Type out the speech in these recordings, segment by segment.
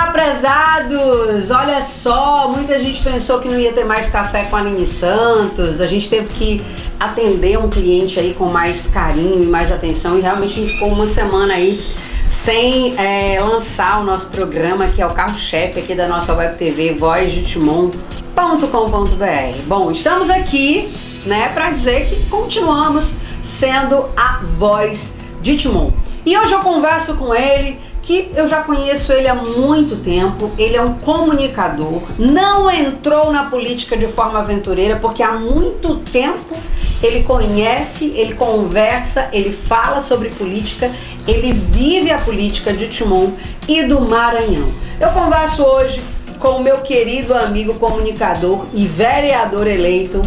Olá, prezados! Olha só, muita gente pensou que não ia ter mais café com a Aline Santos. A gente teve que atender um cliente aí com mais carinho e mais atenção e realmente a gente ficou uma semana aí sem é, lançar o nosso programa, que é o carro-chefe aqui da nossa web TV, vozdetimon.com.br. Bom, estamos aqui, né, para dizer que continuamos sendo a voz de Timon. E hoje eu converso com ele que eu já conheço ele há muito tempo, ele é um comunicador, não entrou na política de forma aventureira porque há muito tempo ele conhece, ele conversa, ele fala sobre política, ele vive a política de Timon e do Maranhão. Eu converso hoje com o meu querido amigo comunicador e vereador eleito,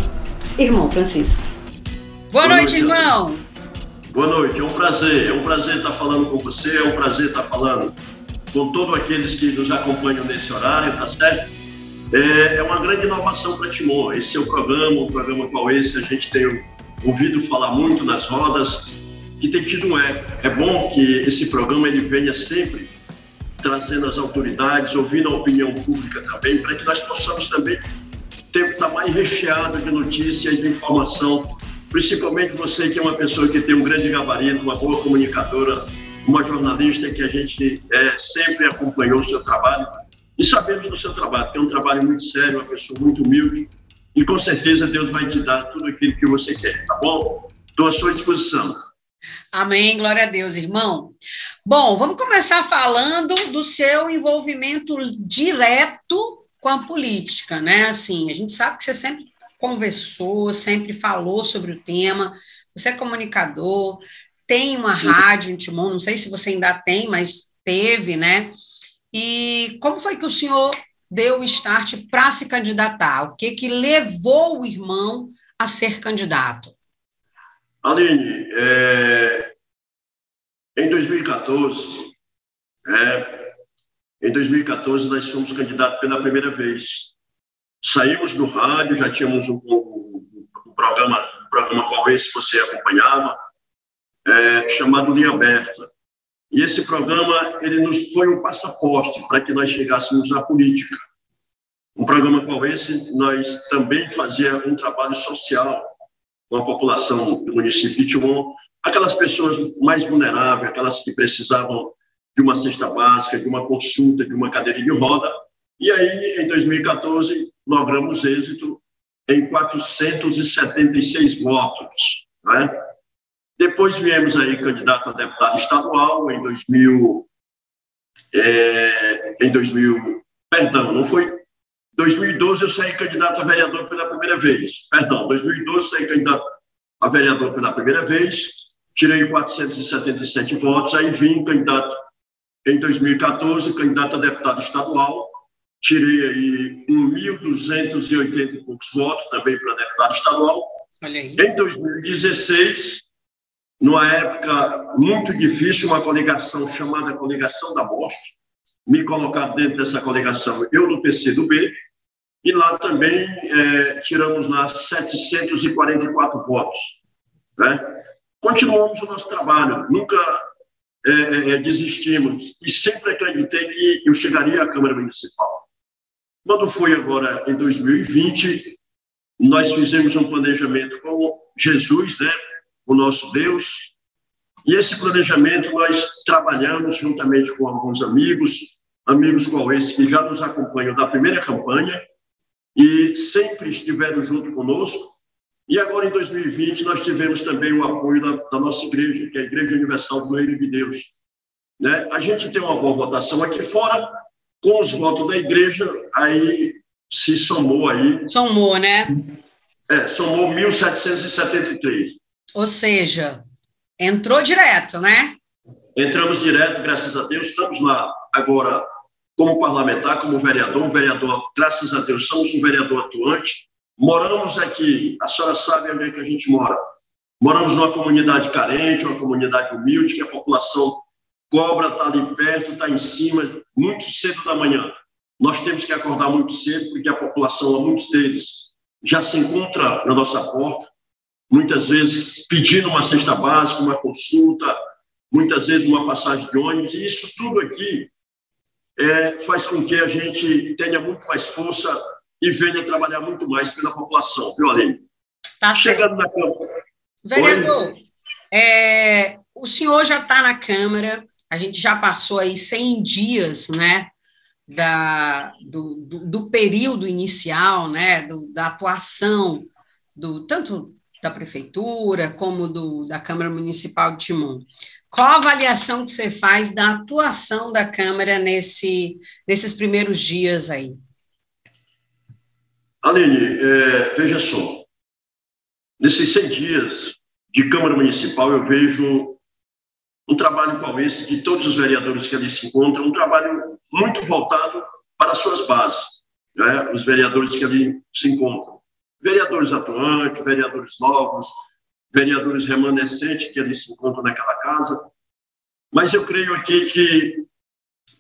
irmão Francisco. Boa noite, irmão. Boa noite, é um prazer, é um prazer estar falando com você, é um prazer estar falando com todos aqueles que nos acompanham nesse horário, tá certo? É, é uma grande inovação para Timor. Esse é o programa, o programa qual esse a gente tem ouvido falar muito nas rodas e tem tido um eco. É bom que esse programa ele venha sempre trazendo as autoridades, ouvindo a opinião pública também, para que nós possamos também ter, estar tá mais recheado de notícias e de informação principalmente você que é uma pessoa que tem um grande gabarito, uma boa comunicadora, uma jornalista que a gente é, sempre acompanhou o seu trabalho e sabemos do seu trabalho, que é um trabalho muito sério, uma pessoa muito humilde e com certeza Deus vai te dar tudo aquilo que você quer, tá bom? Estou à sua disposição. Amém, glória a Deus, irmão. Bom, vamos começar falando do seu envolvimento direto com a política, né? Assim, a gente sabe que você sempre conversou, sempre falou sobre o tema. Você é comunicador, tem uma rádio em Timon, não sei se você ainda tem, mas teve, né? E como foi que o senhor deu o start para se candidatar? O que que levou o irmão a ser candidato? Aline, é, em 2014, é, em 2014 nós fomos candidatos pela primeira vez saímos do rádio, já tínhamos um, um, um programa, um programa qual esse você acompanhava, é, chamado Linha Aberta. E esse programa ele nos foi um passaporte para que nós chegássemos à política. Um programa qual esse, nós também fazia um trabalho social com a população do município de Timon, aquelas pessoas mais vulneráveis, aquelas que precisavam de uma cesta básica, de uma consulta, de uma cadeira de roda. E aí, em 2014, logramos êxito em 476 votos. Né? Depois viemos aí candidato a deputado estadual em 2000, é, em 2000, perdão, não foi 2012 eu saí candidato a vereador pela primeira vez. Perdão, 2012 saí candidato a vereador pela primeira vez, tirei 477 votos, aí vim candidato em 2014, candidato a deputado estadual, tirei aí 1.280 e poucos votos também para deputado estadual. Em 2016, numa época muito difícil, uma coligação chamada Coligação da Morte, me colocar dentro dessa coligação, eu do PC do B, e lá também é, tiramos lá 744 votos. Né? Continuamos o nosso trabalho, nunca é, é, é, desistimos, e sempre acreditei que eu chegaria à Câmara Municipal. Quando foi agora em 2020, nós fizemos um planejamento com Jesus, né, o nosso Deus, e esse planejamento nós trabalhamos juntamente com alguns amigos, amigos como esse que já nos acompanham da primeira campanha e sempre estiveram junto conosco. E agora, em 2020, nós tivemos também o apoio da, da nossa igreja, que é a Igreja Universal do Reino de Deus. Né? A gente tem uma boa votação aqui fora, com os votos da igreja, aí se somou aí. Somou, né? É, somou 1.773. Ou seja, entrou direto, né? Entramos direto, graças a Deus. Estamos lá agora como parlamentar, como vereador. Um vereador, graças a Deus, somos um vereador atuante. Moramos aqui, a senhora sabe onde é que a gente mora. Moramos numa comunidade carente, uma comunidade humilde, que a população cobra está ali perto, está em cima, muito cedo da manhã. Nós temos que acordar muito cedo, porque a população, muitos deles, já se encontra na nossa porta, muitas vezes pedindo uma cesta básica, uma consulta, muitas vezes uma passagem de ônibus, e isso tudo aqui é, faz com que a gente tenha muito mais força e venha trabalhar muito mais pela população, viu, Aline? Tá Chegando na Câmara. Vereador, é, o senhor já está na Câmara, a gente já passou aí 100 dias, né, da, do, do, do período inicial, né, do, da atuação do tanto da prefeitura como do, da Câmara Municipal de Timon. Qual a avaliação que você faz da atuação da Câmara nesse, nesses primeiros dias aí? Aline, é, veja só, nesses 100 dias de Câmara Municipal, eu vejo um trabalho esse de todos os vereadores que ali se encontram, um trabalho muito voltado para as suas bases, né? os vereadores que ali se encontram. Vereadores atuantes, vereadores novos, vereadores remanescentes que ali se encontram naquela casa. Mas eu creio aqui que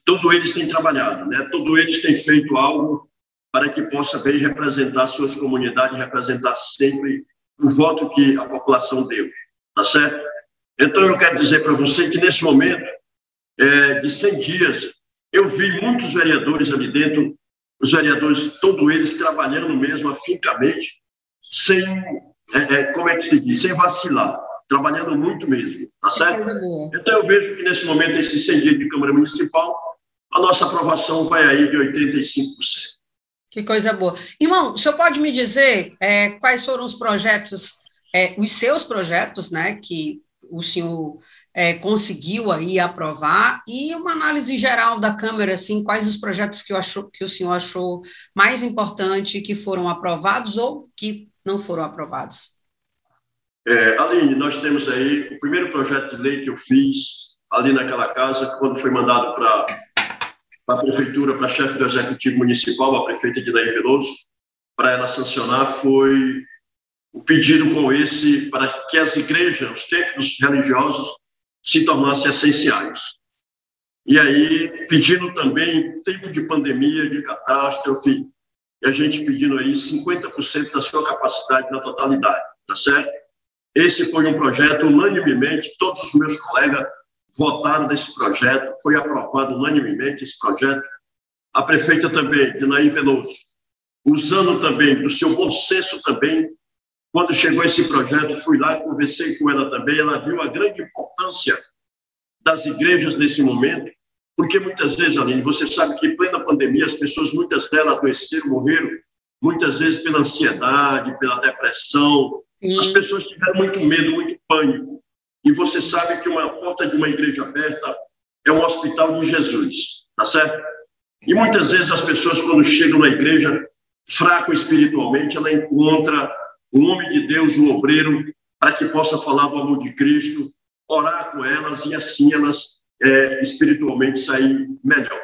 todos eles têm trabalhado, né? todos eles têm feito algo para que possa bem representar suas comunidades, representar sempre o voto que a população deu, tá certo? Então, eu quero dizer para você que, nesse momento é, de 100 dias, eu vi muitos vereadores ali dentro, os vereadores, todos eles trabalhando mesmo afincamente, sem, é, é, como é que se diz, sem vacilar, trabalhando muito mesmo, tá certo? Então, eu vejo que, nesse momento, esses 100 dias de Câmara Municipal, a nossa aprovação vai aí de 85%. Que coisa boa. Irmão, o senhor pode me dizer é, quais foram os projetos, é, os seus projetos, né, que o senhor é, conseguiu aí aprovar e uma análise geral da Câmara, assim, quais os projetos que, achou, que o senhor achou mais importante que foram aprovados ou que não foram aprovados? É, Aline, nós temos aí o primeiro projeto de lei que eu fiz ali naquela casa, quando foi mandado para a prefeitura, para a chefe do executivo municipal, a prefeita Dinaí Veloso, para ela sancionar foi o pedido com esse para que as igrejas, os templos religiosos se tornassem essenciais. E aí, pedindo também tempo de pandemia, de catástrofe, e a gente pedindo aí 50% da sua capacidade na totalidade, tá certo? Esse foi um projeto unanimemente, todos os meus colegas votaram nesse projeto, foi aprovado unanimemente esse projeto. A prefeita também, Dinaí Veloso, usando também do seu bom senso também, quando chegou esse projeto, fui lá conversei com ela também, ela viu a grande importância das igrejas nesse momento, porque muitas vezes, Aline, você sabe que em plena pandemia, as pessoas, muitas delas adoeceram, morreram, muitas vezes pela ansiedade, pela depressão, Sim. as pessoas tiveram muito medo, muito pânico. E você sabe que uma porta de uma igreja aberta é um hospital de Jesus, tá certo? E muitas vezes as pessoas, quando chegam na igreja, fraco espiritualmente, ela encontra um homem de Deus, um obreiro, para que possa falar do amor de Cristo, orar com elas e assim elas é, espiritualmente sair melhor,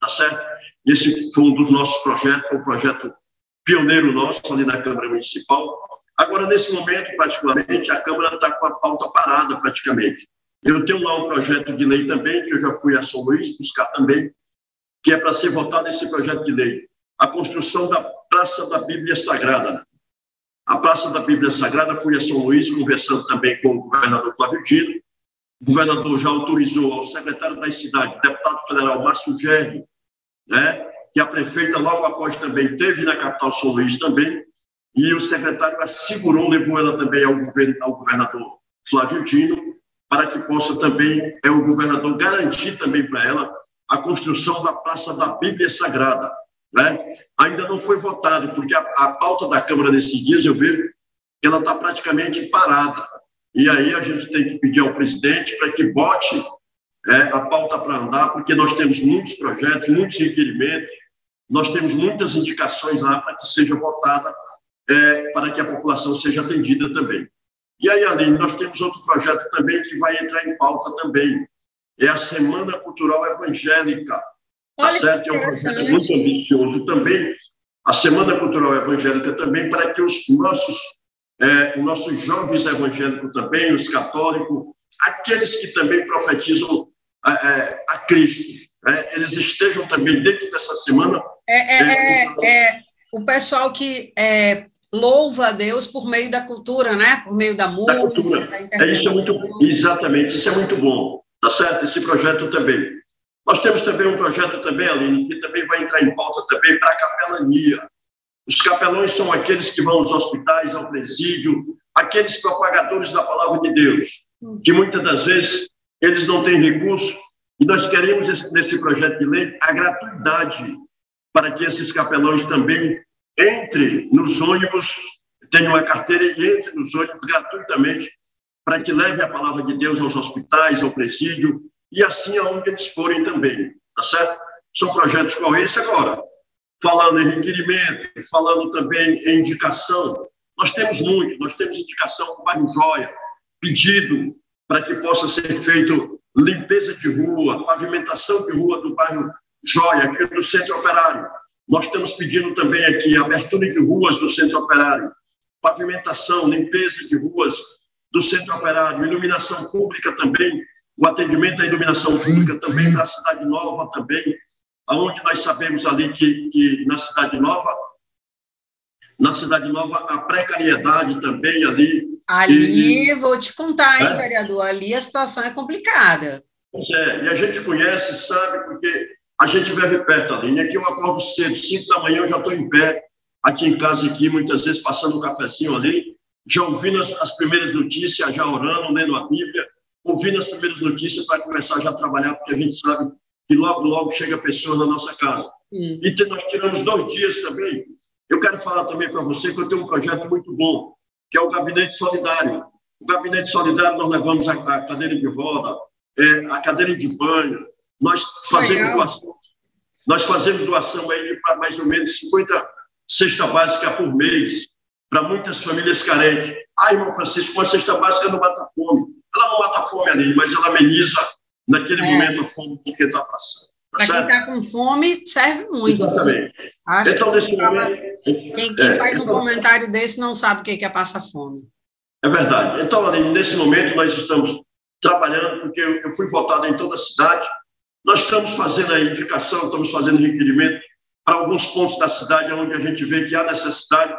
tá certo? Esse foi um dos nossos projetos, foi um projeto pioneiro nosso ali na Câmara Municipal, Agora, nesse momento, particularmente, a Câmara está com a pauta parada, praticamente. Eu tenho lá um projeto de lei também, que eu já fui a São Luís buscar também, que é para ser votado esse projeto de lei. A construção da Praça da Bíblia Sagrada. A Praça da Bíblia Sagrada, fui a São Luís, conversando também com o governador Flávio Dino. O governador já autorizou ao secretário da cidade, deputado federal Márcio Gerri, né, que a prefeita logo após também teve na capital São Luís também, e o secretário assegurou, levou ela também ao, ao governador Flávio Dino, para que possa também, é o governador garantir também para ela a construção da Praça da Bíblia Sagrada. Né? Ainda não foi votado, porque a, a pauta da Câmara nesses dias, eu vejo que ela está praticamente parada. E aí a gente tem que pedir ao presidente para que bote é, a pauta para andar, porque nós temos muitos projetos, muitos requerimentos, nós temos muitas indicações lá para que seja votada é, para que a população seja atendida também. E aí, Aline, nós temos outro projeto também que vai entrar em pauta também. É a Semana Cultural Evangélica. Tá certo? É um projeto muito ambicioso também. A Semana Cultural Evangélica também, para que os nossos, é, nossos jovens evangélicos também, os católicos, aqueles que também profetizam a, é, a Cristo, né? eles estejam também dentro dessa semana. É, é, é, é o pessoal que é, louva a Deus por meio da cultura, né? Por meio da música, da, da é, isso é muito, exatamente, isso é muito bom, tá certo? Esse projeto também. Nós temos também um projeto também, Aline, que também vai entrar em pauta também para a capelania. Os capelões são aqueles que vão aos hospitais, ao presídio, aqueles propagadores da palavra de Deus, que muitas das vezes eles não têm recurso, e nós queremos, nesse projeto de lei, a gratuidade para que esses capelões também entrem nos ônibus, tenham uma carteira e entrem nos ônibus gratuitamente, para que leve a palavra de Deus aos hospitais, ao presídio, e assim aonde eles forem também, tá certo? São projetos como esse agora. Falando em requerimento, falando também em indicação, nós temos muito, nós temos indicação para o bairro Joia, pedido para que possa ser feito limpeza de rua, pavimentação de rua do bairro Joia, aqui do Centro Operário. Nós estamos pedindo também aqui abertura de ruas do Centro Operário, pavimentação, limpeza de ruas do Centro Operário, iluminação pública também, o atendimento à iluminação pública também para a Cidade Nova também, aonde nós sabemos ali que, que na Cidade Nova, na Cidade Nova a precariedade também ali. Ali, e, vou te contar, hein, é? vereador, ali a situação é complicada. É, e a gente conhece, sabe, porque a gente vive perto ali. E aqui eu acordo cedo, cinco da manhã eu já estou em pé, aqui em casa, aqui, muitas vezes passando um cafezinho ali, já ouvindo as, as primeiras notícias, já orando, lendo a Bíblia, ouvindo as primeiras notícias para começar já a trabalhar, porque a gente sabe que logo, logo chega pessoas na nossa casa. Hum. E nós tiramos dois dias também. Eu quero falar também para você que eu tenho um projeto muito bom, que é o Gabinete Solidário. O Gabinete Solidário, nós levamos a, a cadeira de roda, é, a cadeira de banho, nós fazemos Legal. doação, nós fazemos doação aí para mais ou menos 50 cesta básica por mês para muitas famílias carentes. Ah, irmão Francisco, uma cesta básica não mata fome. Ela não mata fome ali, mas ela ameniza naquele é. momento a fome que está passando. Tá para quem está com fome, serve muito. Exatamente. Acho então, nesse momento. Quem, quem é, faz um então, comentário desse não sabe o que é passar fome. É verdade. Então, Aline, nesse momento nós estamos trabalhando, porque eu fui votado em toda a cidade. Nós estamos fazendo a indicação, estamos fazendo requerimento para alguns pontos da cidade onde a gente vê que há necessidade.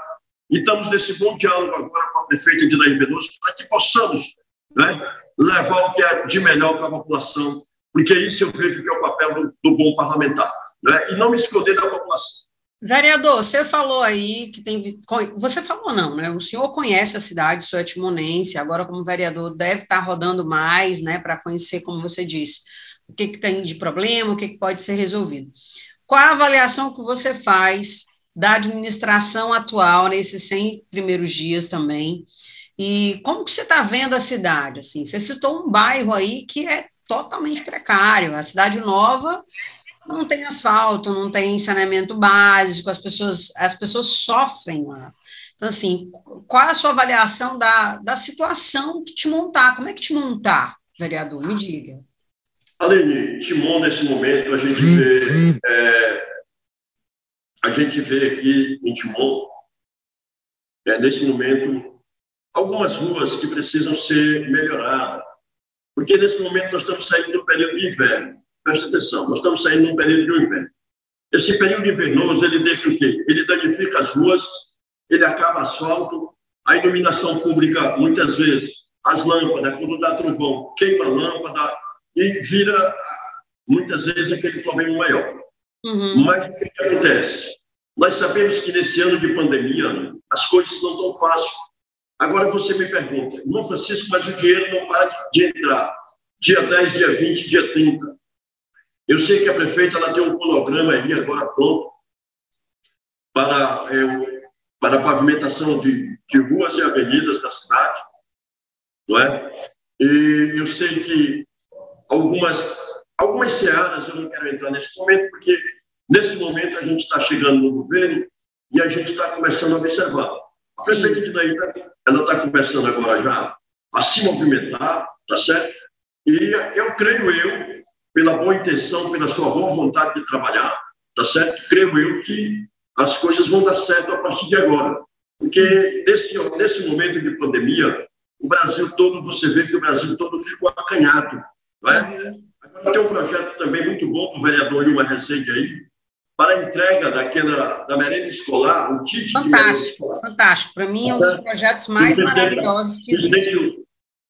E estamos nesse bom diálogo agora com a prefeita de Nair Veloso para que possamos né, levar o que é de melhor para a população, porque isso eu vejo que é o papel do, do bom parlamentar, né, e não me esconder da população. Vereador, você falou aí que tem. Você falou não, né? O senhor conhece a cidade, sou etimonense, agora, como vereador, deve estar rodando mais, né, para conhecer, como você disse, o que, que tem de problema, o que, que pode ser resolvido. Qual a avaliação que você faz da administração atual nesses 100 primeiros dias também? E como que você está vendo a cidade? Assim, você citou um bairro aí que é totalmente precário. A cidade nova não tem asfalto, não tem saneamento básico, as pessoas, as pessoas sofrem lá. Então, assim, qual é a sua avaliação da, da situação que te montar? Como é que te montar, vereador? Me diga. Aline, Timon, nesse momento, a gente vê, é, a gente vê aqui em Timon, é, nesse momento, algumas ruas que precisam ser melhoradas. Porque nesse momento nós estamos saindo do período de inverno. Presta atenção, nós estamos saindo um período de inverno. Esse período invernoso, ele deixa o quê? Ele danifica as ruas, ele acaba asfalto, a iluminação pública, muitas vezes, as lâmpadas, quando dá trovão, queima a lâmpada e vira, muitas vezes, aquele problema maior. Uhum. Mas o que, que acontece? Nós sabemos que nesse ano de pandemia, as coisas não estão fáceis Agora você me pergunta, irmão Francisco, mas o dinheiro não para de entrar. Dia 10, dia 20, dia 30. Eu sei que a prefeita ela tem um cronograma aí agora pronto para, é, para a pavimentação de, de ruas e avenidas da cidade, não é? E eu sei que algumas, algumas searas eu não quero entrar nesse momento, porque nesse momento a gente está chegando no governo e a gente está começando a observar. A prefeita de Naí ela está começando agora já a se movimentar, tá certo? E eu creio eu, pela boa intenção, pela sua boa vontade de trabalhar, tá certo? Creio eu que as coisas vão dar certo a partir de agora. Porque nesse, nesse momento de pandemia, o Brasil todo, você vê que o Brasil todo ficou acanhado, não é? Agora tem um projeto também muito bom do vereador Ilma Rezende aí, para a entrega daquela, da merenda escolar, o kit fantástico, Fantástico, Para mim é um dos projetos mais maravilhosos que existe. O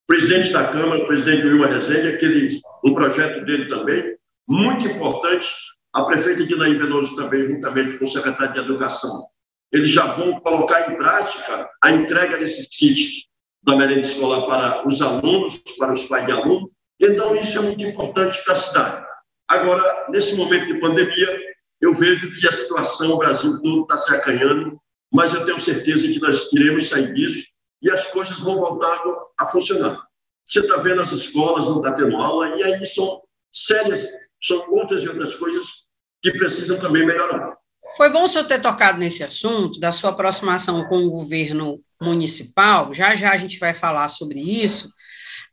presidente da Câmara, o presidente Wilma Rezende, aquele, um projeto dele também, muito importante. A prefeita Dinaí Veloso também, juntamente com o secretário de Educação, eles já vão colocar em prática a entrega desses kits da merenda escolar para os alunos, para os pais de alunos. Então, isso é muito importante para a cidade. Agora, nesse momento de pandemia, eu vejo que a situação, o Brasil todo está se acanhando, mas eu tenho certeza que nós iremos sair disso e as coisas vão voltar a funcionar. Você está vendo as escolas, não está tendo aula, e aí são sérias, são outras e outras coisas que precisam também melhorar. Foi bom o senhor ter tocado nesse assunto, da sua aproximação com o governo municipal, já já a gente vai falar sobre isso,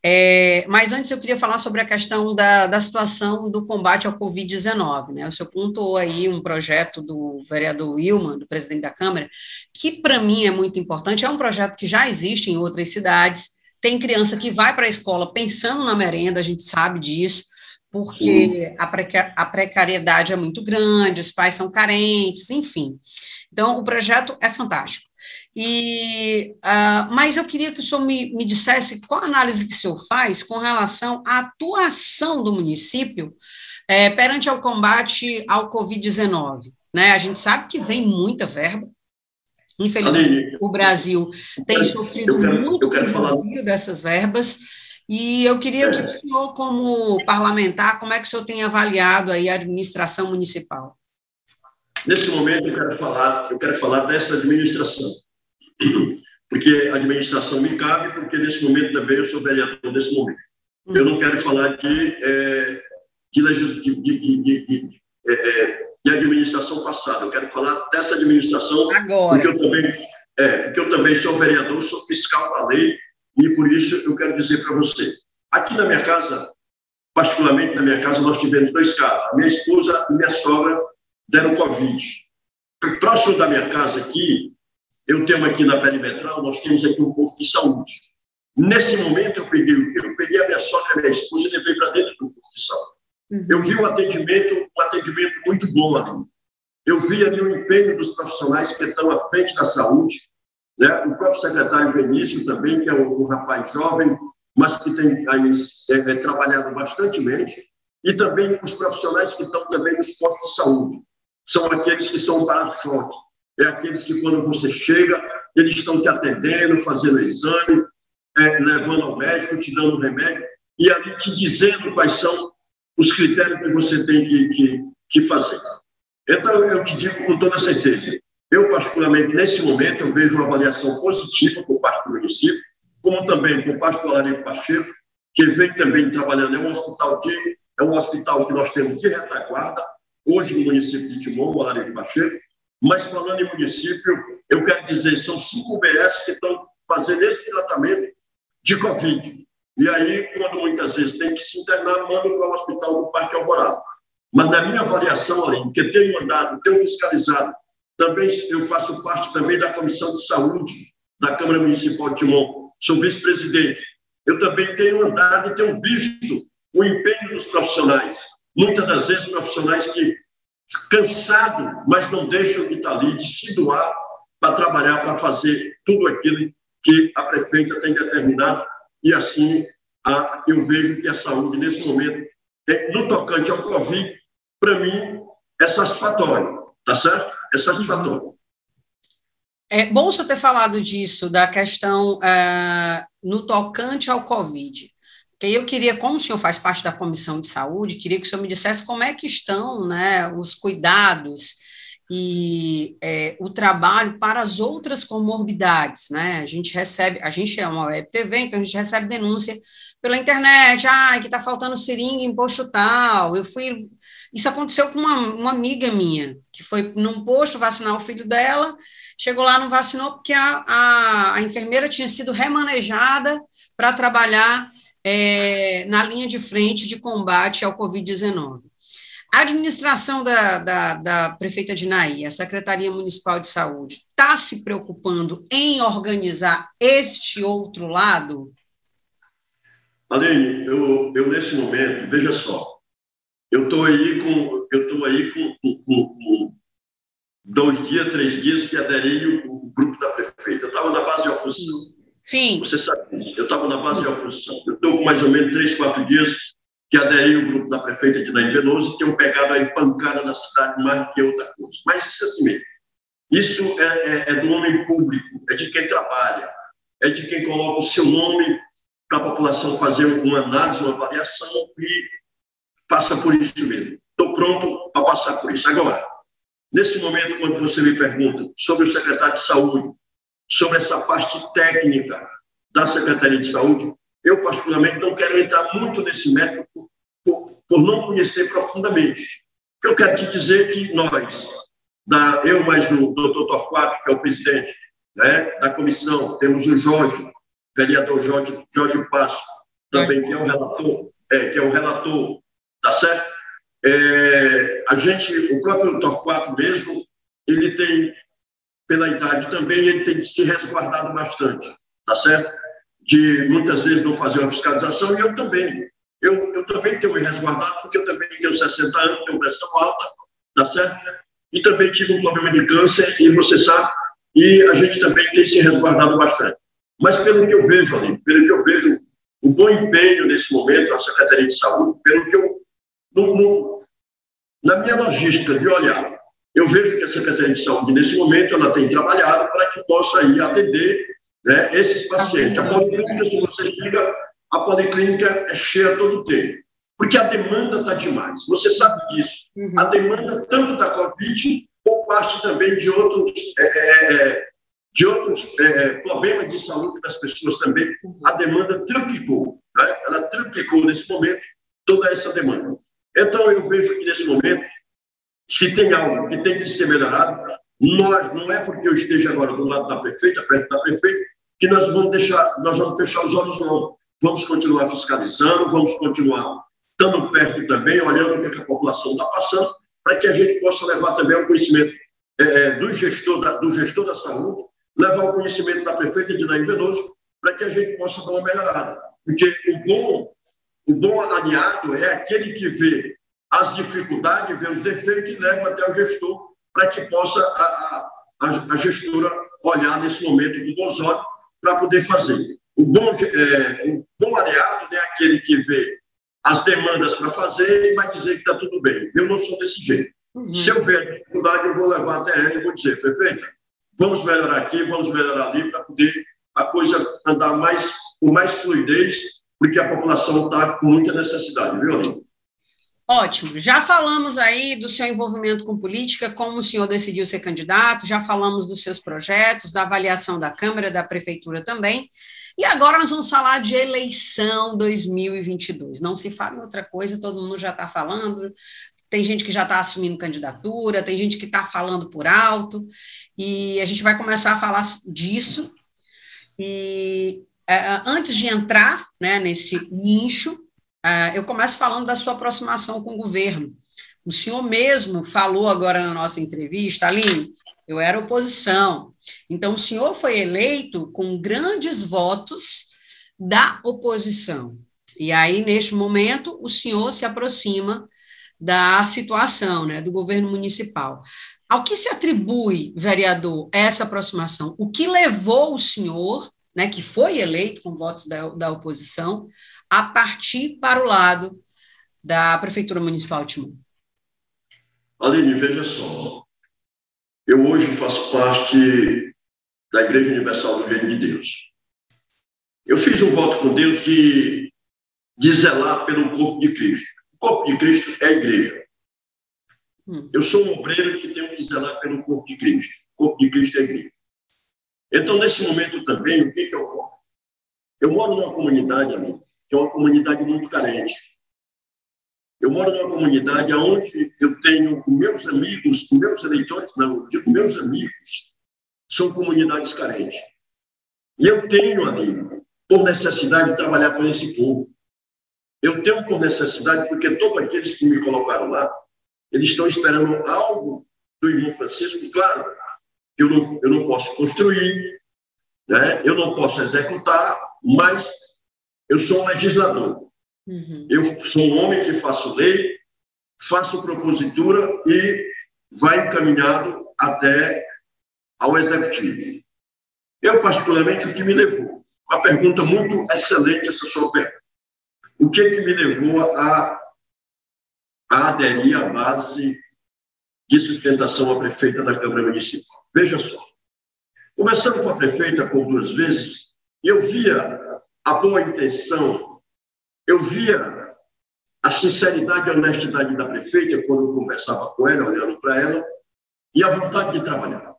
é, mas antes eu queria falar sobre a questão da, da situação do combate ao Covid-19. Né? O senhor pontuou aí um projeto do vereador Wilman, do presidente da Câmara, que para mim é muito importante, é um projeto que já existe em outras cidades, tem criança que vai para a escola pensando na merenda, a gente sabe disso, porque a, preca a precariedade é muito grande, os pais são carentes, enfim. Então, o projeto é fantástico. E, uh, mas eu queria que o senhor me, me dissesse qual a análise que o senhor faz com relação à atuação do município é, perante ao combate ao Covid-19. Né? A gente sabe que vem muita verba, Infelizmente, o Brasil tem sofrido quero, muito com o desvio dessas verbas, e eu queria que o senhor, como parlamentar, como é que o senhor tem avaliado aí a administração municipal? Nesse momento, eu quero falar, eu quero falar dessa administração, porque a administração me cabe, porque nesse momento também eu sou vereador nesse momento. Eu não quero falar de, é, de, de, de, de é, é de administração passada. Eu quero falar dessa administração agora. Porque eu também, é, porque eu também sou vereador, sou fiscal da lei e por isso eu quero dizer para você. Aqui na minha casa, particularmente na minha casa, nós tivemos dois casos. A minha esposa e minha sogra deram Covid. Próximo da minha casa aqui, eu tenho aqui na perimetral, nós temos aqui um posto de saúde. Nesse momento, eu peguei, eu peguei a minha sogra a minha esposa e levei para dentro do posto de saúde. Uhum. Eu vi o atendimento, um atendimento muito bom ali. Eu vi ali o empenho dos profissionais que estão à frente da saúde, né? o próprio secretário Benício também, que é um, um rapaz jovem, mas que tem aí, é, é, trabalhado bastantemente, e também os profissionais que estão também nos postos de saúde. São aqueles que são para-choque, é aqueles que quando você chega, eles estão te atendendo, fazendo exame, é, levando ao médico, te dando remédio, e ali te dizendo quais são os critérios que você tem que, que, que fazer. Então, eu te digo com toda certeza, eu, particularmente, nesse momento, eu vejo uma avaliação positiva por parte do município, como também por parte do Alario Pacheco, que vem também trabalhando, é um hospital que é um hospital que nós temos de retaguarda, hoje no município de Timon, o Alario Pacheco, mas falando em município, eu quero dizer, são cinco UBS que estão fazendo esse tratamento de Covid. E aí, quando muitas vezes tem que se internar, manda para o hospital do Parque Alvorada. Mas na minha avaliação, ali, que tenho andado, tenho fiscalizado, também eu faço parte também da Comissão de Saúde da Câmara Municipal de Timon, sou vice-presidente. Eu também tenho andado e tenho visto o empenho dos profissionais. Muitas das vezes, profissionais que, cansados, mas não deixam de estar ali, de se doar para trabalhar, para fazer tudo aquilo que a prefeita tem determinado e assim a, eu vejo que a saúde, nesse momento, é, no tocante ao Covid, para mim, é satisfatório, tá certo? É satisfatório. É bom você ter falado disso, da questão é, no tocante ao Covid. Porque eu queria, como o senhor faz parte da comissão de saúde, queria que o senhor me dissesse como é que estão né, os cuidados e é, o trabalho para as outras comorbidades, né? A gente recebe, a gente é uma web TV, então a gente recebe denúncia pela internet, ah, que está faltando seringa em posto tal. Eu fui, isso aconteceu com uma, uma amiga minha que foi num posto vacinar o filho dela, chegou lá não vacinou porque a, a, a enfermeira tinha sido remanejada para trabalhar é, na linha de frente de combate ao Covid-19. A administração da, da, da prefeita Dinaí, a Secretaria Municipal de Saúde, está se preocupando em organizar este outro lado? Aline, eu, eu nesse momento, veja só, eu estou aí com, eu estou aí com, com, com, dois dias, três dias que aderi o, o grupo da prefeita. Eu estava na base de oposição. Sim. Você sabe, eu estava na base de oposição. Eu estou com mais ou menos três, quatro dias que aderiu ao grupo da prefeita de Nair Veloso e tenham pegado a pancada da cidade mais do que outra coisa. Mas isso é assim mesmo. Isso é, é, é, do homem público, é de quem trabalha, é de quem coloca o seu nome para a população fazer uma análise, uma avaliação e passa por isso mesmo. Estou pronto para passar por isso. Agora, nesse momento, quando você me pergunta sobre o secretário de Saúde, sobre essa parte técnica da Secretaria de Saúde, eu, particularmente, não quero entrar muito nesse método por, por não conhecer profundamente. Eu quero te dizer que nós, da, eu mais o doutor Torquato, que é o presidente né, da comissão, temos o Jorge, vereador Jorge, Jorge Passo, também, que é o relator, é, que é o relator, tá certo? É, a gente, o próprio Torquato mesmo, ele tem, pela idade também, ele tem se resguardado bastante, tá certo? De muitas vezes não fazer uma fiscalização, e eu também. Eu, eu também tenho me resguardado, porque eu também tenho 60 anos, tenho pressão alta, tá certo? E também tive um problema de câncer, e você sabe, e a gente também tem se resguardado bastante. Mas pelo que eu vejo ali, pelo que eu vejo o bom empenho nesse momento da Secretaria de Saúde, pelo que eu, no, no, na minha logística de olhar, eu vejo que a Secretaria de Saúde, nesse momento, ela tem trabalhado para que possa ir atender né, esses pacientes. A policlínica, se você chega, a policlínica é cheia todo o tempo, porque a demanda está demais. Você sabe disso. Uhum. A demanda tanto da Covid, ou parte também de outros, é, é, é de outros é, problemas de saúde das pessoas também, a demanda triplicou. Né? Ela triplicou nesse momento toda essa demanda. Então, eu vejo que nesse momento, se tem algo que tem que ser melhorado, nós, não é porque eu esteja agora do lado da prefeita, perto da prefeita, que nós vamos deixar, nós vamos fechar os olhos, não. Vamos continuar fiscalizando, vamos continuar estando perto também, olhando o que, é a população está passando, para que a gente possa levar também o conhecimento é, do, gestor da, do gestor da saúde, levar o conhecimento da prefeita de Nair Veloso, para que a gente possa dar uma melhorada. Porque o bom, o bom aliado é aquele que vê as dificuldades, vê os defeitos e leva até o gestor para que possa a, a, a, gestora olhar nesse momento com bons olhos para poder fazer. O bom, é, o bom aliado é aquele que vê as demandas para fazer e vai dizer que está tudo bem. Eu não sou desse jeito. Uhum. Se eu ver dificuldade, eu vou levar até ela e vou dizer, prefeita, vamos melhorar aqui, vamos melhorar ali, para poder a coisa andar mais, com mais fluidez, porque a população está com muita necessidade, viu, Aline? Ótimo. Já falamos aí do seu envolvimento com política, como o senhor decidiu ser candidato, já falamos dos seus projetos, da avaliação da Câmara, da Prefeitura também. E agora nós vamos falar de eleição 2022. Não se fala em outra coisa, todo mundo já está falando. Tem gente que já está assumindo candidatura, tem gente que está falando por alto, e a gente vai começar a falar disso. E uh, antes de entrar né, nesse nicho, eu começo falando da sua aproximação com o governo. O senhor mesmo falou agora na nossa entrevista, Aline, eu era oposição. Então, o senhor foi eleito com grandes votos da oposição. E aí, neste momento, o senhor se aproxima da situação né, do governo municipal. Ao que se atribui, vereador, essa aproximação? O que levou o senhor, né, que foi eleito com votos da, da oposição, a partir para o lado da Prefeitura Municipal de Timon? Aline, veja só. Eu hoje faço parte da Igreja Universal do Reino de Deus. Eu fiz um voto com Deus de, de zelar pelo corpo de Cristo. O corpo de Cristo é a igreja. Hum. Eu sou um obreiro que tenho que zelar pelo corpo de Cristo. O corpo de Cristo é a igreja. Então, nesse momento também, o que, que ocorre? Eu moro numa comunidade, amigo, que é uma comunidade muito carente. Eu moro numa comunidade onde eu tenho meus amigos, meus eleitores, não, eu digo meus amigos, são comunidades carentes. E eu tenho ali, por necessidade, de trabalhar com esse povo. Eu tenho por necessidade, porque todos aqueles que me colocaram lá, eles estão esperando algo do irmão Francisco, claro, eu não, eu não posso construir, né? eu não posso executar, mas eu sou um legislador. Uhum. Eu sou um homem que faço lei, faço propositura e vai encaminhado até ao executivo. Eu, particularmente, o que me levou? Uma pergunta muito excelente essa sua pergunta. o que, que me levou a, a aderir à base de sustentação à prefeita da Câmara Municipal. Veja só, conversando com a prefeita por duas vezes, eu via a boa intenção, eu via a sinceridade e honestidade da prefeita quando eu conversava com ela, olhando para ela, e a vontade de trabalhar.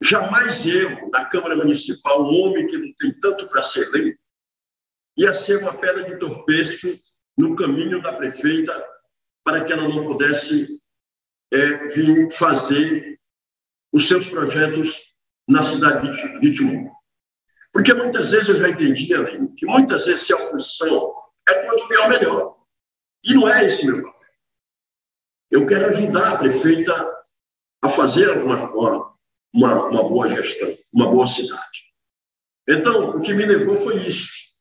Jamais eu, na Câmara Municipal, um homem que não tem tanto para ser eleito, ia ser uma pedra de torpeço no caminho da prefeita para que ela não pudesse é, vir fazer os seus projetos na cidade de Timon. Porque muitas vezes eu já entendi, Aline, que muitas vezes se a oposição é quanto pior, melhor. E não é esse meu papel. Eu quero ajudar a prefeita a fazer uma, uma, uma boa gestão, uma boa cidade. Então, o que me levou foi isso.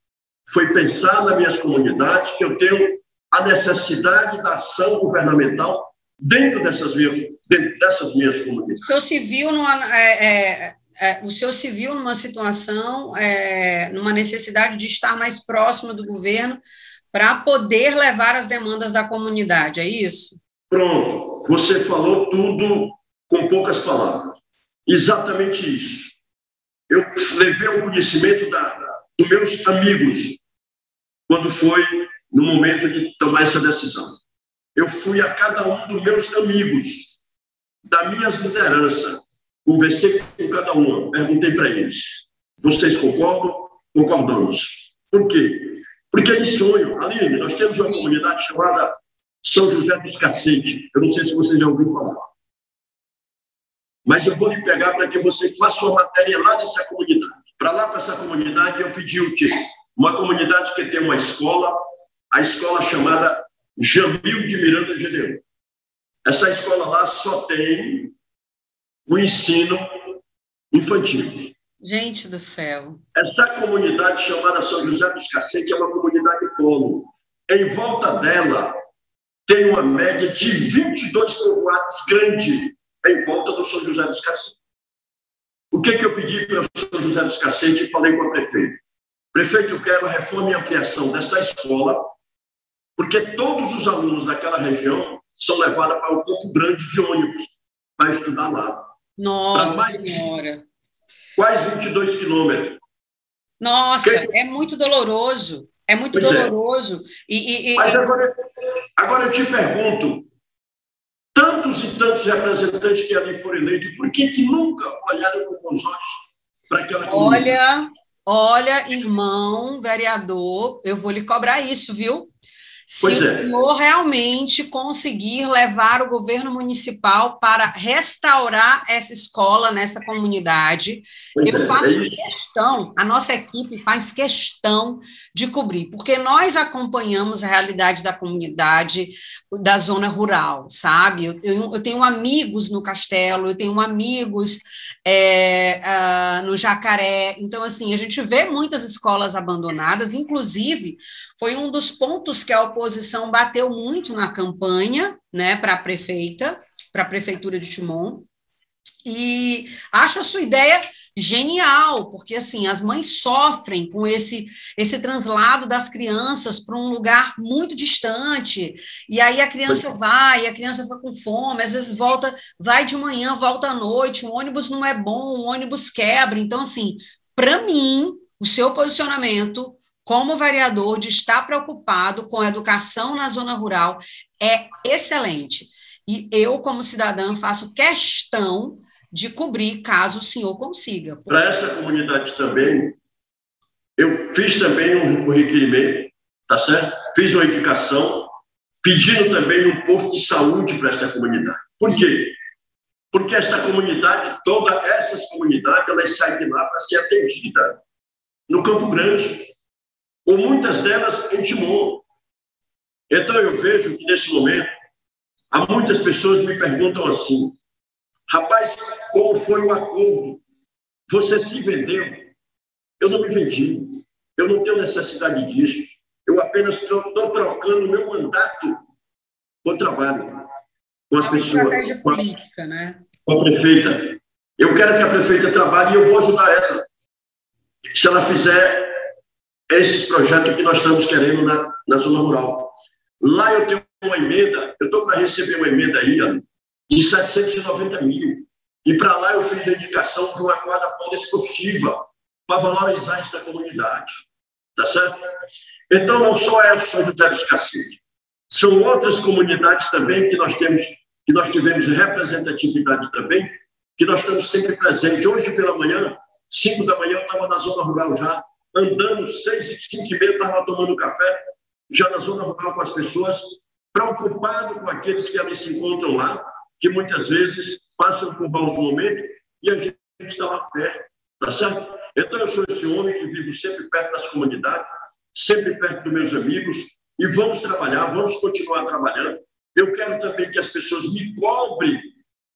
Foi pensar nas minhas comunidades, que eu tenho a necessidade da ação governamental dentro dessas minhas, dentro dessas minhas comunidades. O senhor se viu numa, é, é, é, o senhor se viu numa situação, é, numa necessidade de estar mais próximo do governo para poder levar as demandas da comunidade, é isso? Pronto, você falou tudo com poucas palavras. Exatamente isso. Eu levei o conhecimento da, dos meus amigos quando foi no momento de tomar essa decisão eu fui a cada um dos meus amigos, da minha liderança, conversei com cada um, perguntei para eles: vocês concordam? Concordamos. Por quê? Porque é sonho. Aline, nós temos uma comunidade chamada São José dos Cacete. Eu não sei se você já ouviu falar. Mas eu vou lhe pegar para que você faça uma matéria lá nessa comunidade. Para lá, para essa comunidade, eu pedi o quê? Uma comunidade que tem uma escola, a escola chamada Jamil de Miranda Gedeon. Essa escola lá só tem o ensino infantil. Gente do céu. Essa comunidade chamada São José dos Cacete é uma comunidade polo. Em volta dela tem uma média de 22 povoados grande em volta do São José dos Cacete. O que, que eu pedi para o São José dos Cacete e falei com o prefeito? Prefeito, eu quero a reforma e ampliação dessa escola porque todos os alunos daquela região são levados para o Campo Grande de ônibus para estudar lá. Nossa mais, Senhora! Quais 22 quilômetros? Nossa, que... é muito doloroso. É muito pois é. doloroso. É. E, e, Mas agora, agora eu te pergunto, tantos e tantos representantes que ali foram eleitos, por que, que nunca olharam com bons olhos para aquela comunidade? Olha, olha, irmão, vereador, eu vou lhe cobrar isso, viu? Se pois o é. senhor realmente conseguir levar o governo municipal para restaurar essa escola nessa comunidade, pois eu é, faço é questão, a nossa equipe faz questão de cobrir, porque nós acompanhamos a realidade da comunidade da zona rural, sabe? Eu tenho, eu tenho amigos no Castelo, eu tenho amigos é, uh, no Jacaré, então, assim, a gente vê muitas escolas abandonadas, inclusive, foi um dos pontos que a oposição bateu muito na campanha, né, para a prefeita, para a prefeitura de Timon. E acho a sua ideia genial, porque assim, as mães sofrem com esse esse translado das crianças para um lugar muito distante. E aí a criança é. vai, a criança fica com fome, às vezes volta, vai de manhã, volta à noite, o ônibus não é bom, o ônibus quebra. Então assim, para mim, o seu posicionamento como vereador, de estar preocupado com a educação na zona rural é excelente. E eu, como cidadã, faço questão de cobrir caso o senhor consiga. Para essa comunidade também, eu fiz também um, requerimento, tá certo? Fiz uma indicação, pedindo também um posto de saúde para essa comunidade. Por quê? Porque essa comunidade, todas essas comunidades, elas saem de lá para ser atendida no Campo Grande ou muitas delas em Timon. Então eu vejo que nesse momento há muitas pessoas me perguntam assim: rapaz, como foi o acordo? Você se vendeu? Eu não me vendi. Eu não tenho necessidade disso. Eu apenas estou trocando meu mandato por trabalho com as é pessoas. Estratégia política, né? Com a prefeita. Eu quero que a prefeita trabalhe e eu vou ajudar ela. Se ela fizer esses projetos que nós estamos querendo na, na zona rural. Lá eu tenho uma emenda, eu estou para receber uma emenda aí, de 790 mil. E para lá eu fiz a indicação para uma quadra poliesportiva, para valorizar essa comunidade. Tá certo? Então, não só é o São José dos Caciques, são outras comunidades também que nós temos, que nós tivemos representatividade também, que nós estamos sempre presentes. Hoje pela manhã, 5 da manhã, eu estava na zona rural já, andando, 6 5 e meia, estava tomando café, já na zona rural com as pessoas, preocupado com aqueles que ali se encontram lá, que muitas vezes passam por maus momentos e a gente está lá perto, tá certo? Então, eu sou esse homem que vivo sempre perto das comunidades, sempre perto dos meus amigos, e vamos trabalhar, vamos continuar trabalhando. Eu quero também que as pessoas me cobrem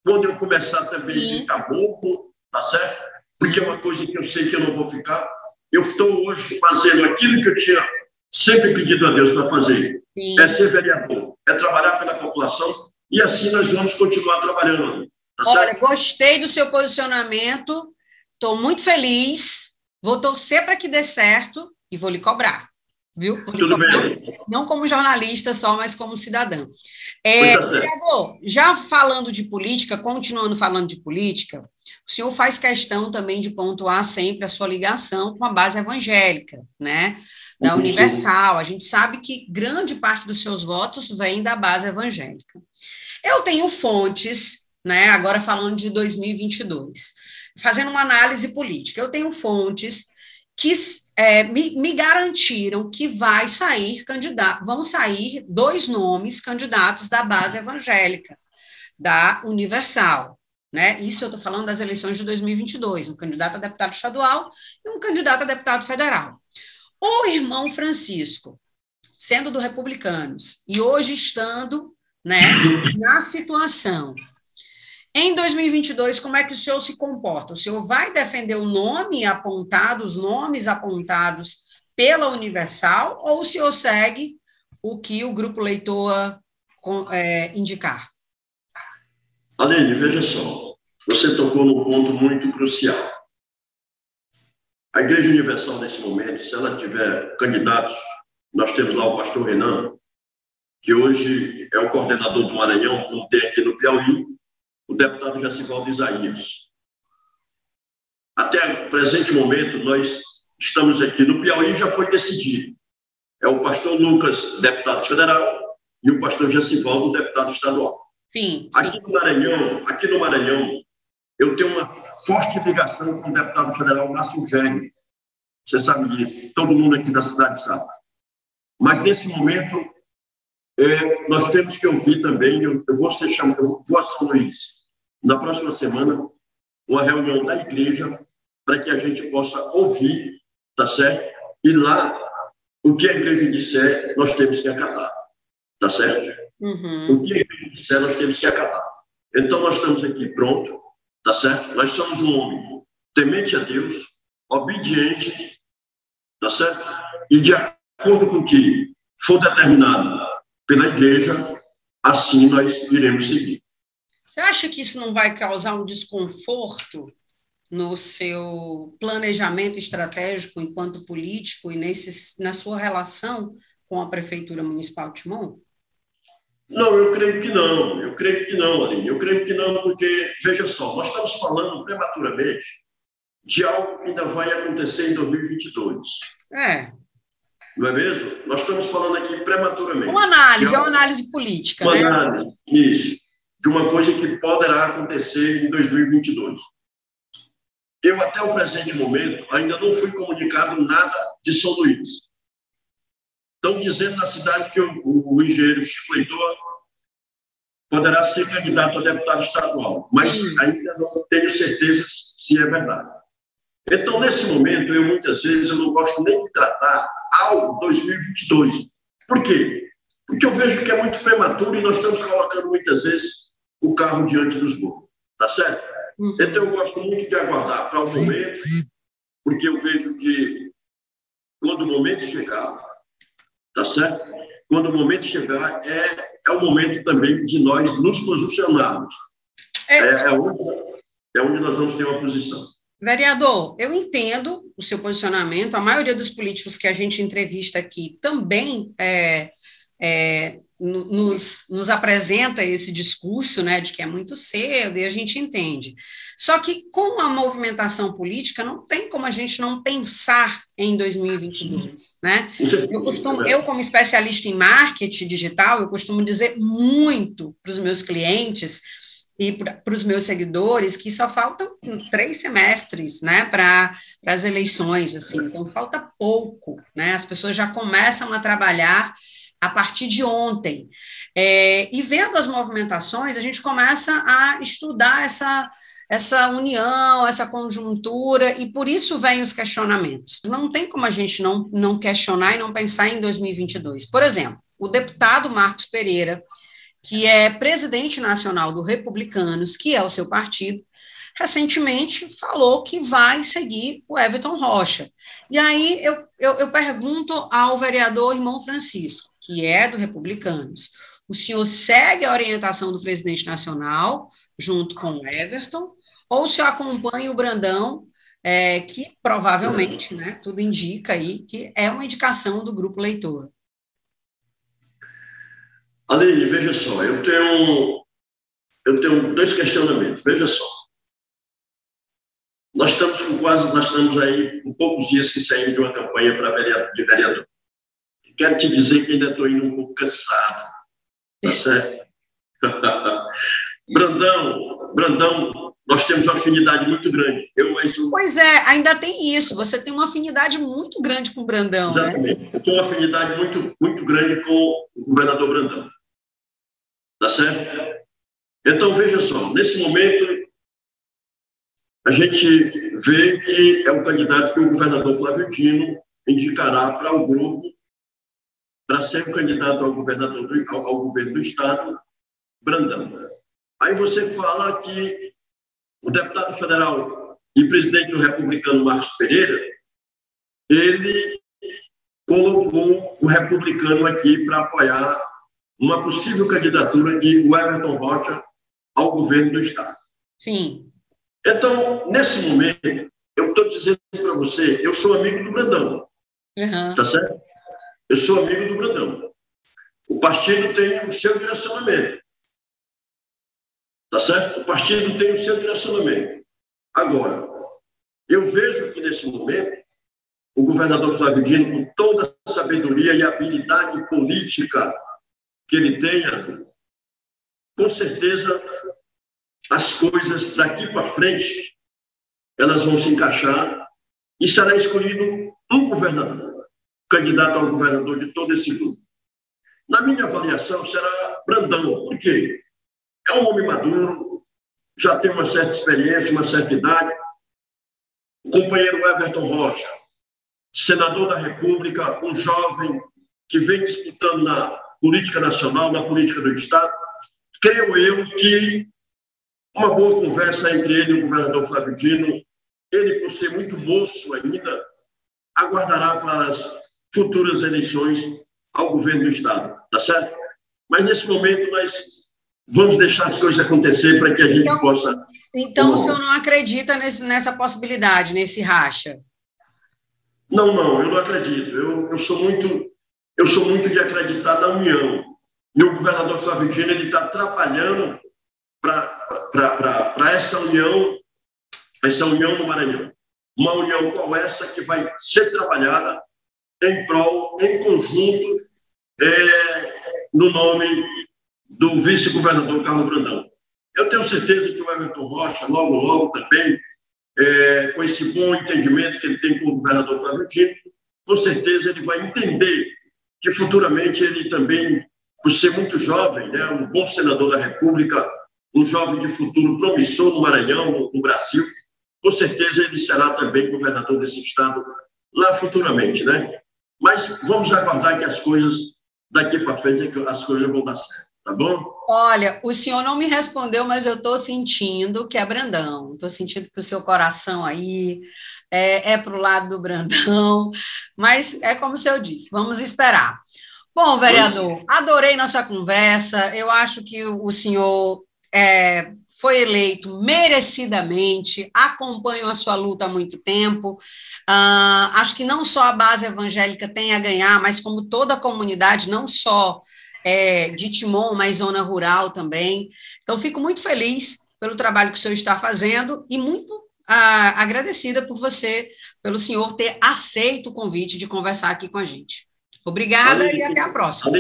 quando eu começar também a ficar bom, tá certo? Porque é uma coisa que eu sei que eu não vou ficar. Eu estou hoje fazendo aquilo que eu tinha sempre pedido a Deus para fazer. Sim. É ser vereador, é trabalhar pela população, e assim nós vamos continuar trabalhando. Tá Olha, certo? gostei do seu posicionamento, estou muito feliz, vou torcer para que dê certo e vou lhe cobrar. Viu? Vou Tudo cobrar, bem. Não como jornalista só, mas como cidadão. É, tá já falando de política, continuando falando de política, o senhor faz questão também de pontuar sempre a sua ligação com a base evangélica, né? Da Universal. A gente sabe que grande parte dos seus votos vem da base evangélica. Eu tenho fontes, né, agora falando de 2022, fazendo uma análise política, eu tenho fontes que é, me, me, garantiram que vai sair candidato, vão sair dois nomes candidatos da base evangélica, da Universal. Né? Isso eu estou falando das eleições de 2022, um candidato a deputado estadual e um candidato a deputado federal. O irmão Francisco, sendo do Republicanos e hoje estando né, na situação. Em 2022, como é que o senhor se comporta? O senhor vai defender o nome apontado, os nomes apontados pela Universal, ou o senhor segue o que o grupo leitor é, indicar? Aline, veja só, você tocou num ponto muito crucial. A Igreja Universal, nesse momento, se ela tiver candidatos, nós temos lá o pastor Renan, que hoje é o coordenador do Maranhão, como tem aqui no Piauí, o deputado Jacivaldo Isaías. Até o presente momento, nós estamos aqui no Piauí, já foi decidido. É o pastor Lucas, deputado federal, e o pastor Jacivaldo, deputado estadual. Sim, sim. Aqui no Maranhão, aqui no Maranhão, eu tenho uma forte ligação com o deputado federal Márcio Gênio. Você sabe disso, todo mundo aqui da cidade sabe. Mas nesse momento, é, nós temos que ouvir também, eu, eu vou ser chamado, eu vou a São Luís, na próxima semana, uma reunião da igreja, para que a gente possa ouvir, tá certo? E lá, o que a igreja disser, nós temos que acatar, tá certo? Uhum. O que a igreja disser, nós temos que acatar. Então, nós estamos aqui pronto, tá certo? Nós somos um homem temente a Deus, obediente, tá certo? E de acordo com o que for determinado pela igreja, assim nós iremos seguir. Você acha que isso não vai causar um desconforto no seu planejamento estratégico enquanto político e nesse, na sua relação com a Prefeitura Municipal de Timon? Não, eu creio que não. Eu creio que não, Aline. Eu creio que não, porque, veja só, nós estamos falando prematuramente de algo que ainda vai acontecer em 2022. É. Não é mesmo? Nós estamos falando aqui prematuramente. Uma análise, é uma análise política, uma né? análise, isso. De uma coisa que poderá acontecer em 2022. Eu, até o presente momento, ainda não fui comunicado nada de São Luís. Estão dizendo na cidade que o, o, o engenheiro Chico Leitor poderá ser candidato a deputado estadual, mas ainda não tenho certeza se é verdade. Então, nesse momento, eu muitas vezes eu não gosto nem de tratar ao 2022. Por quê? Porque eu vejo que é muito prematuro e nós estamos colocando muitas vezes o carro diante dos burros. Tá certo? Uhum. Então, eu gosto muito de aguardar para o momento, porque eu vejo que quando o momento chegar, tá certo? Quando o momento chegar, é, é o momento também de nós nos posicionarmos. É, é, é, onde, é onde nós vamos ter uma posição. Vereador, eu entendo o seu posicionamento, a maioria dos políticos que a gente entrevista aqui também é, é, nos, nos apresenta esse discurso, né, de que é muito cedo, e a gente entende. Só que com a movimentação política, não tem como a gente não pensar em 2022, né? Eu costumo, eu como especialista em marketing digital, eu costumo dizer muito para os meus clientes e para os meus seguidores que só faltam três semestres, né, para as eleições, assim, então falta pouco, né, as pessoas já começam a trabalhar a partir de ontem. É, e vendo as movimentações, a gente começa a estudar essa, essa união, essa conjuntura, e por isso vêm os questionamentos. Não tem como a gente não, não questionar e não pensar em 2022. Por exemplo, o deputado Marcos Pereira, que é presidente nacional do Republicanos, que é o seu partido, recentemente falou que vai seguir o Everton Rocha. E aí eu, eu, eu pergunto ao vereador irmão Francisco, que é do Republicanos, o senhor segue a orientação do presidente nacional, junto com o Everton, ou senhor acompanha o Brandão, é, que provavelmente, né, tudo indica aí, que é uma indicação do grupo leitor? Aline, veja só, eu tenho, eu tenho dois questionamentos. Veja só. Nós estamos com quase, nós estamos aí com poucos dias que saímos de uma campanha para vereador, de vereador. Quero te dizer que ainda estou indo um pouco cansado. Tá certo? Brandão, Brandão, nós temos uma afinidade muito grande. Eu, mas o... Pois é, ainda tem isso. Você tem uma afinidade muito grande com o Brandão, né? Exatamente. né? Eu tenho uma afinidade muito, muito grande com o governador Brandão. Tá certo? Então, veja só, nesse momento, a gente vê que é um candidato que o governador Flávio Dino indicará para o grupo para ser o candidato ao, governador do, ao, ao, governo do Estado, Brandão. Aí você fala que o deputado federal e presidente do republicano Marcos Pereira, ele colocou o republicano aqui para apoiar uma possível candidatura de Everton Rocha ao governo do Estado. Sim. Então, nesse momento, eu estou dizendo para você, eu sou amigo do Brandão. Uhum. Tá certo? Eu sou amigo do Brandão. O partido tem o seu direcionamento. Tá certo? O partido tem o seu direcionamento. Agora, eu vejo que nesse momento, o governador Flávio Dino, com toda a sabedoria e habilidade política que ele tenha, com certeza as coisas daqui para frente elas vão se encaixar e será escolhido um governador, candidato ao governador de todo esse grupo. Na minha avaliação, será Brandão, por quê? É um homem maduro, já tem uma certa experiência, uma certa idade. O companheiro Everton Rocha, senador da República, um jovem que vem disputando na política nacional, na política do Estado. Creio eu que uma boa conversa entre ele e o governador Flávio Dino, ele, por ser muito moço ainda, aguardará para as futuras eleições ao governo do Estado, tá certo? Mas nesse momento nós vamos deixar as coisas acontecer para que a gente então, possa. Então, o senhor não acredita nesse, nessa possibilidade, nesse racha? Não, não, eu não acredito. Eu, eu sou muito eu sou muito de acreditar na união. E o governador Flávio Dino está trabalhando para essa união, essa união no Maranhão. Uma união qual essa que vai ser trabalhada em prol, em conjunto, é, no nome do vice-governador Carlos Brandão. Eu tenho certeza que o Everton Rocha, logo, logo também, é, com esse bom entendimento que ele tem com o governador Flávio Dino, com certeza ele vai entender que futuramente ele também, por ser muito jovem, né, um bom senador da República, um jovem de futuro promissor no Maranhão, no Brasil, com certeza ele será também governador desse estado lá futuramente, né? Mas vamos aguardar que as coisas daqui para frente as coisas vão dar certo, tá bom? Olha, o senhor não me respondeu, mas eu estou sentindo que é Brandão. Estou sentindo que o seu coração aí é, é para o lado do Brandão. Mas é como o senhor disse, vamos esperar. Bom, vereador, adorei nossa conversa. Eu acho que o senhor é, foi eleito merecidamente, acompanho a sua luta há muito tempo. Uh, acho que não só a base evangélica tem a ganhar, mas como toda a comunidade, não só é, de Timon, mas zona rural também. Então, fico muito feliz pelo trabalho que o senhor está fazendo e muito uh, agradecida por você, pelo senhor ter aceito o convite de conversar aqui com a gente. Obrigada e até a próxima.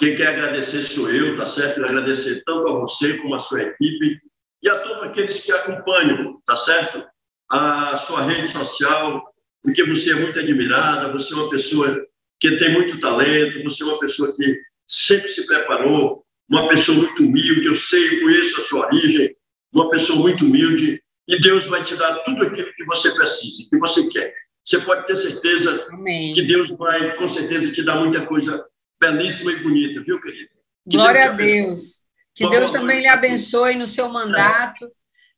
Quem quer agradecer sou eu, tá certo? Eu agradecer tanto a você como a sua equipe e a todos aqueles que acompanham, tá certo? A sua rede social, porque você é muito admirada, você é uma pessoa que tem muito talento, você é uma pessoa que sempre se preparou, uma pessoa muito humilde, eu sei, conheço a sua origem, uma pessoa muito humilde, e Deus vai te dar tudo aquilo que você precisa, que você quer. Você pode ter certeza Amém. que Deus vai, com certeza, te dar muita coisa belíssima e bonita, viu, querida? Que Glória Deus a Deus. Que Deus também lhe abençoe no seu mandato.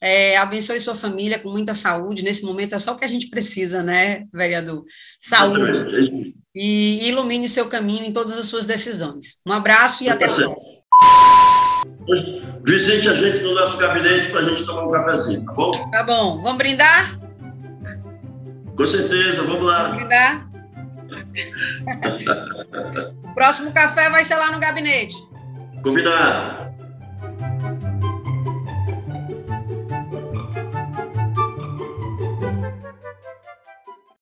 É, abençoe sua família com muita saúde. Nesse momento é só o que a gente precisa, né, vereador? Saúde. E ilumine o seu caminho em todas as suas decisões. Um abraço e até a próxima. Visite a gente no nosso gabinete para a gente tomar um cafezinho, tá bom? Tá bom. Vamos brindar? Com certeza, vamos lá. Vamos brindar? O próximo café vai ser lá no gabinete. Combinado.